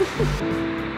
フフフ。